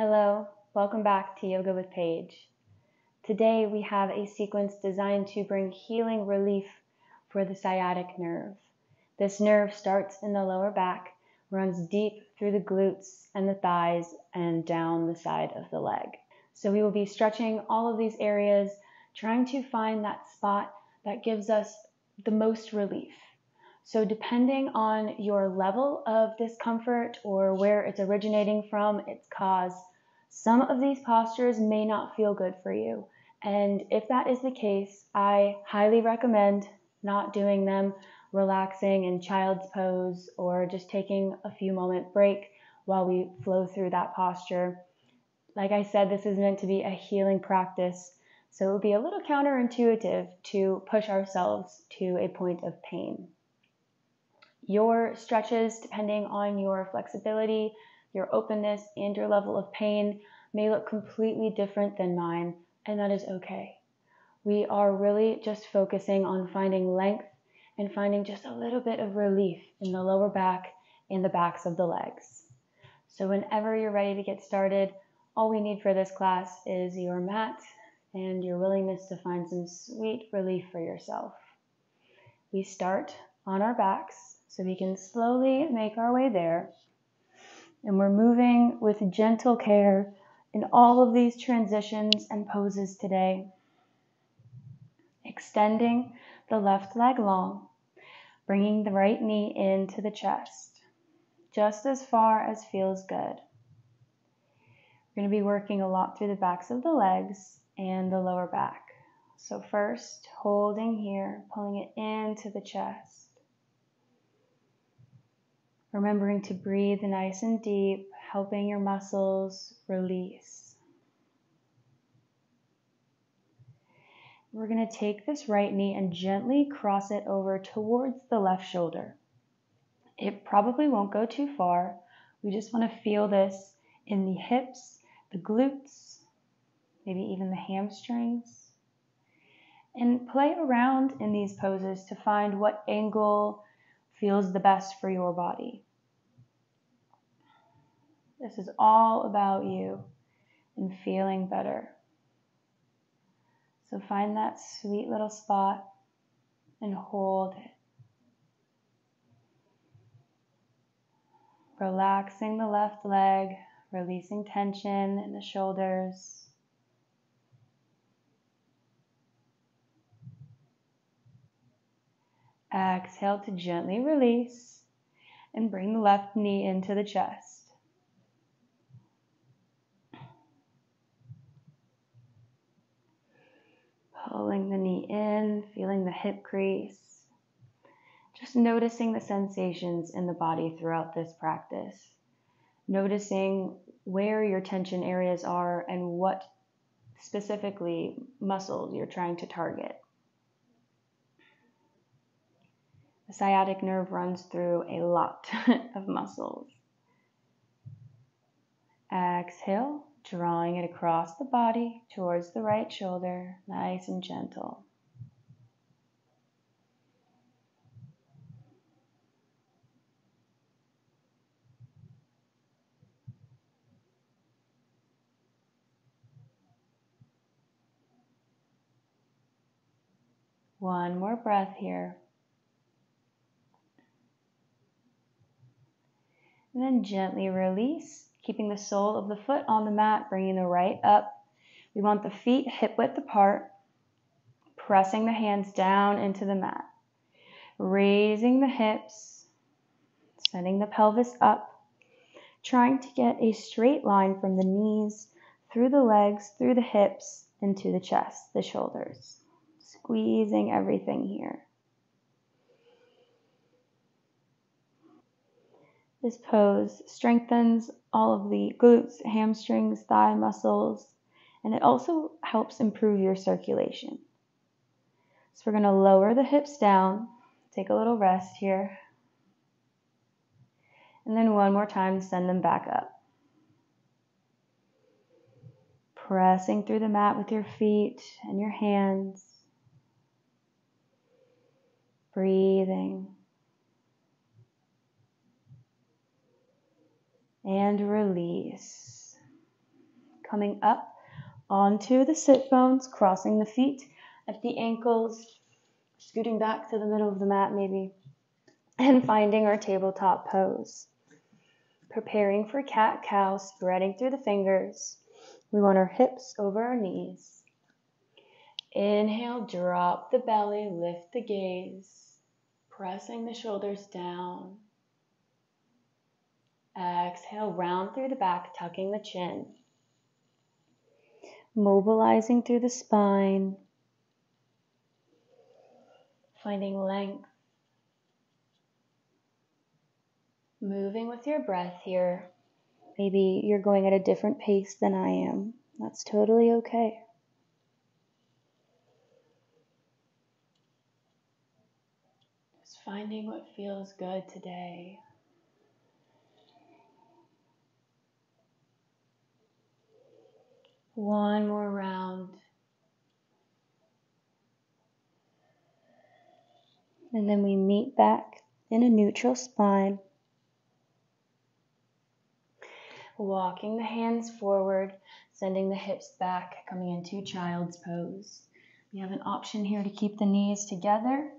Hello, welcome back to Yoga with Paige. Today we have a sequence designed to bring healing relief for the sciatic nerve. This nerve starts in the lower back, runs deep through the glutes and the thighs, and down the side of the leg. So we will be stretching all of these areas, trying to find that spot that gives us the most relief. So, depending on your level of discomfort or where it's originating from, its cause, some of these postures may not feel good for you. And if that is the case, I highly recommend not doing them, relaxing in child's pose, or just taking a few moment break while we flow through that posture. Like I said, this is meant to be a healing practice, so it would be a little counterintuitive to push ourselves to a point of pain. Your stretches, depending on your flexibility, your openness, and your level of pain, may look completely different than mine, and that is okay. We are really just focusing on finding length and finding just a little bit of relief in the lower back and the backs of the legs. So, whenever you're ready to get started, all we need for this class is your mat and your willingness to find some sweet relief for yourself. We start on our backs so we can slowly make our way there. And we're moving with gentle care in all of these transitions and poses today. Extending the left leg long, bringing the right knee into the chest, just as far as feels good. We're going to be working a lot through the backs of the legs and the lower back. So, first, holding here, pulling it into the chest. Remembering to breathe nice and deep, helping your muscles release. We're going to take this right knee and gently cross it over towards the left shoulder. It probably won't go too far. We just want to feel this in the hips, the glutes, maybe even the hamstrings. And play around in these poses to find what angle feels the best for your body. This is all about you and feeling better. So find that sweet little spot and hold it. Relaxing the left leg, releasing tension in the shoulders. Exhale to gently release and bring the left knee into the chest. Pulling the knee in, feeling the hip crease. Just noticing the sensations in the body throughout this practice. Noticing where your tension areas are and what specifically muscles you're trying to target. The sciatic nerve runs through a lot of muscles. Exhale, drawing it across the body towards the right shoulder, nice and gentle. One more breath here. And then gently release, keeping the sole of the foot on the mat, bringing the right up. We want the feet hip width apart, pressing the hands down into the mat. Raising the hips, sending the pelvis up, trying to get a straight line from the knees through the legs, through the hips, into the chest, the shoulders. Squeezing everything here. This pose strengthens all of the glutes, hamstrings, thigh muscles, and it also helps improve your circulation. So we're going to lower the hips down, take a little rest here, and then one more time, send them back up. Pressing through the mat with your feet and your hands. Breathing. And release. coming up onto the sit bones, crossing the feet at the ankles, scooting back to the middle of the mat maybe, and finding our tabletop pose. Preparing for cat cow, spreading through the fingers. We want our hips over our knees. Inhale, drop the belly, lift the gaze, pressing the shoulders down. Exhale, round through the back, tucking the chin. Mobilizing through the spine. Finding length. Moving with your breath here. Maybe you're going at a different pace than I am. That's totally okay. Just finding what feels good today. One more round. And then we meet back in a neutral spine. Walking the hands forward, sending the hips back, coming into child's pose. We have an option here to keep the knees together.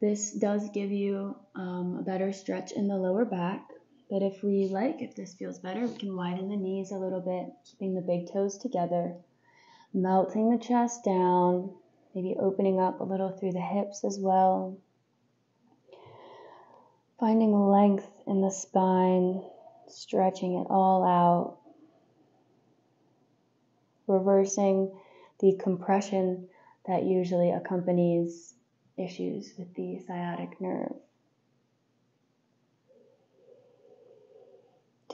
This does give you um, a better stretch in the lower back. But if we like, if this feels better, we can widen the knees a little bit, keeping the big toes together, melting the chest down, maybe opening up a little through the hips as well. Finding length in the spine, stretching it all out. Reversing the compression that usually accompanies issues with the sciatic nerve.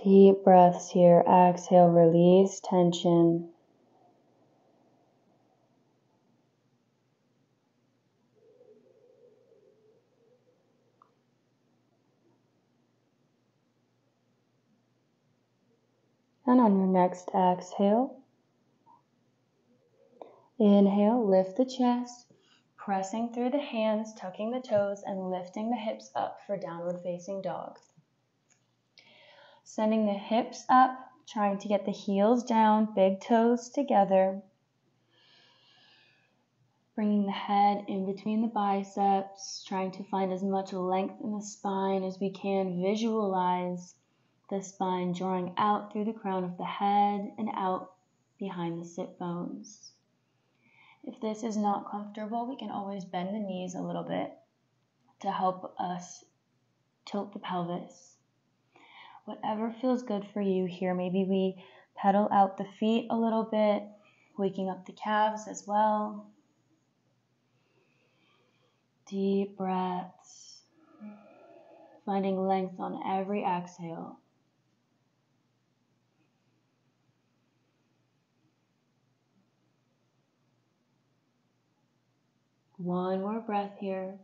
Deep breaths here. Exhale, release tension. And on your next exhale, inhale, lift the chest, pressing through the hands, tucking the toes, and lifting the hips up for downward facing dog. Sending the hips up, trying to get the heels down, big toes together. Bringing the head in between the biceps, trying to find as much length in the spine as we can. Visualize the spine drawing out through the crown of the head and out behind the sit bones. If this is not comfortable, we can always bend the knees a little bit to help us tilt the pelvis whatever feels good for you here. Maybe we pedal out the feet a little bit, waking up the calves as well. Deep breaths, finding length on every exhale. One more breath here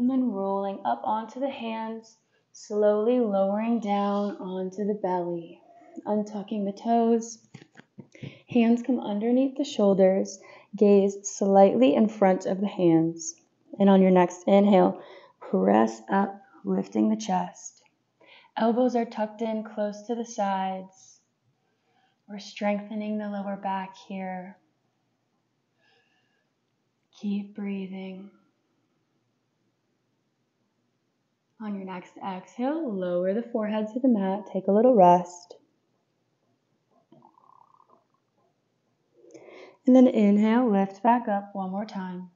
and then rolling up onto the hands, slowly lowering down onto the belly, untucking the toes. Hands come underneath the shoulders, gaze slightly in front of the hands. And on your next inhale, press up, lifting the chest. Elbows are tucked in close to the sides. We're strengthening the lower back here. Keep breathing. On your next exhale, lower the forehead to the mat, take a little rest. And then inhale, lift back up one more time.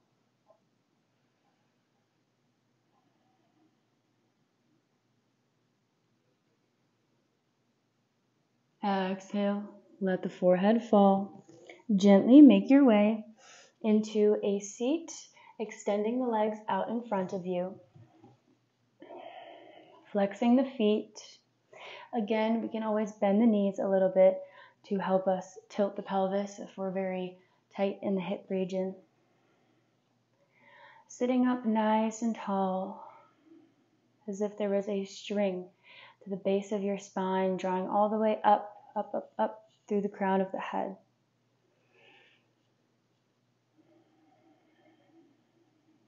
Exhale, let the forehead fall. Gently make your way into a seat, extending the legs out in front of you flexing the feet. Again, we can always bend the knees a little bit to help us tilt the pelvis if we're very tight in the hip region. Sitting up nice and tall, as if there was a string to the base of your spine, drawing all the way up, up, up, up through the crown of the head.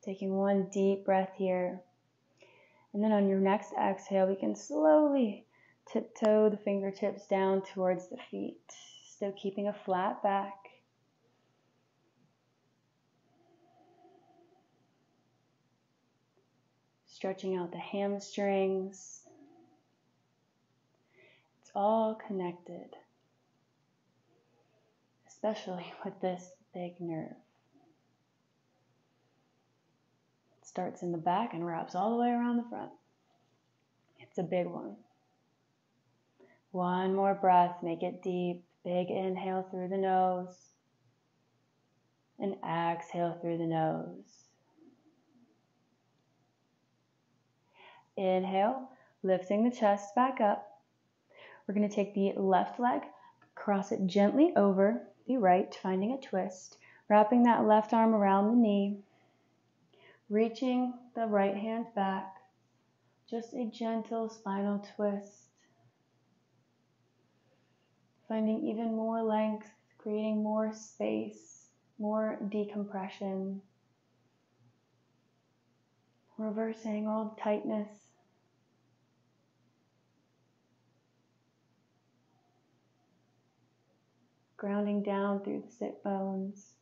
Taking one deep breath here. And then on your next exhale, we can slowly Tiptoe the fingertips down towards the feet, still keeping a flat back. Stretching out the hamstrings. It's all connected, especially with this big nerve. It starts in the back and wraps all the way around the front. It's a big one. One more breath, make it deep. Big inhale through the nose and exhale through the nose. Inhale, lifting the chest back up. We're going to take the left leg, cross it gently over the right, finding a twist, wrapping that left arm around the knee, reaching the right hand back, just a gentle spinal twist. Finding even more length, creating more space, more decompression. Reversing all tightness. Grounding down through the sit bones.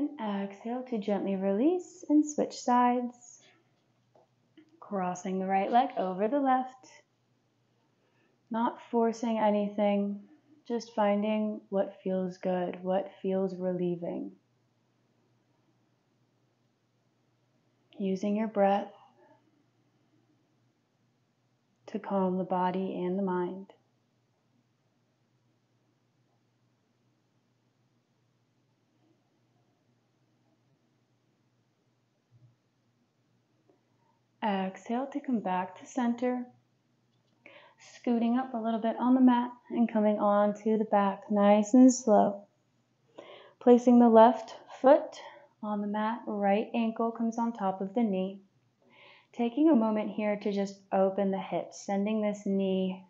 And exhale to gently release and switch sides. Crossing the right leg over the left not forcing anything, just finding what feels good, what feels relieving. Using your breath to calm the body and the mind. Exhale to come back to center scooting up a little bit on the mat and coming on to the back nice and slow. Placing the left foot on the mat, right ankle comes on top of the knee. Taking a moment here to just open the hips, sending this knee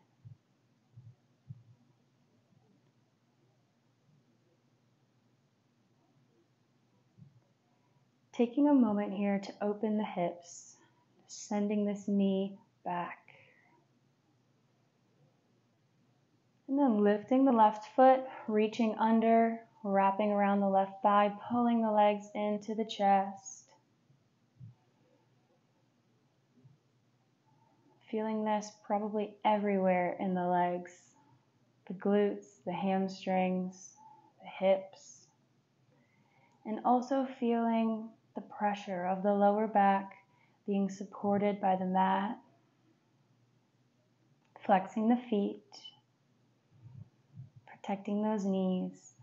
Taking a moment here to open the hips, sending this knee back. And then lifting the left foot, reaching under, wrapping around the left thigh, pulling the legs into the chest. Feeling this probably everywhere in the legs the glutes, the hamstrings, the hips, and also feeling the pressure of the lower back being supported by the mat, flexing the feet protecting those knees.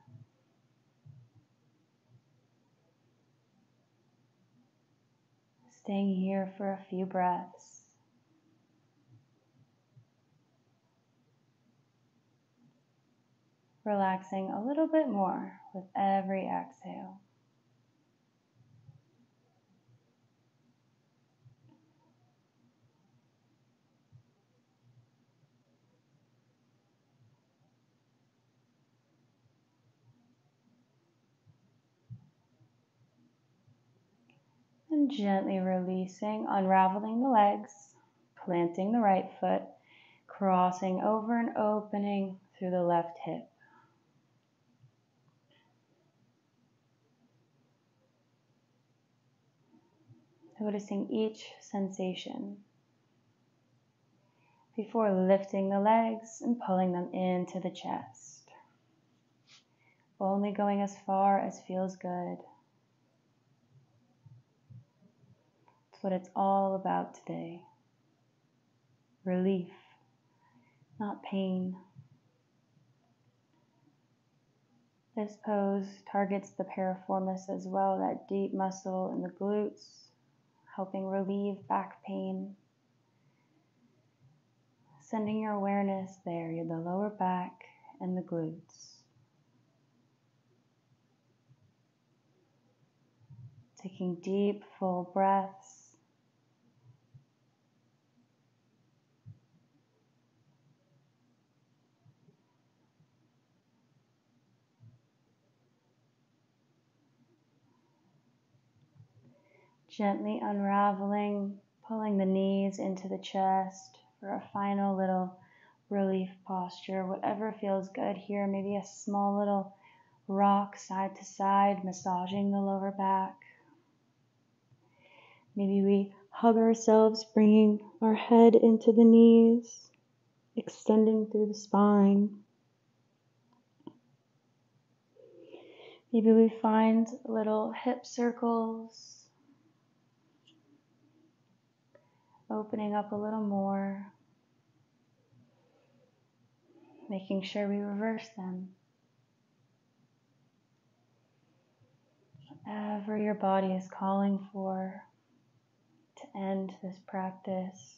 Staying here for a few breaths. Relaxing a little bit more with every exhale. Gently releasing, unraveling the legs, planting the right foot, crossing over and opening through the left hip. Noticing each sensation before lifting the legs and pulling them into the chest. Only going as far as feels good. It's what it's all about today. Relief, not pain. This pose targets the piriformis as well, that deep muscle in the glutes, helping relieve back pain. Sending your awareness there, the lower back and the glutes. Taking deep, full breaths. Gently unraveling, Pulling the knees into the chest for a final little relief posture, whatever feels good here. Maybe a small little rock side to side, massaging the lower back. Maybe we hug ourselves, bringing our head into the knees, extending through the spine. Maybe we find little hip circles, opening up a little more making sure we reverse them. Whatever your body is calling for to end this practice.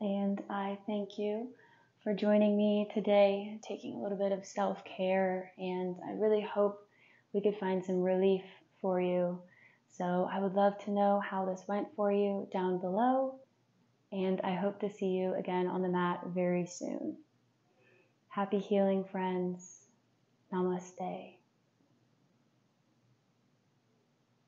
And I thank you for joining me today, taking a little bit of self care. And I really hope we could find some relief for you. So I would love to know how this went for you down below. And I hope to see you again on the mat very soon. Happy healing, friends. Namaste.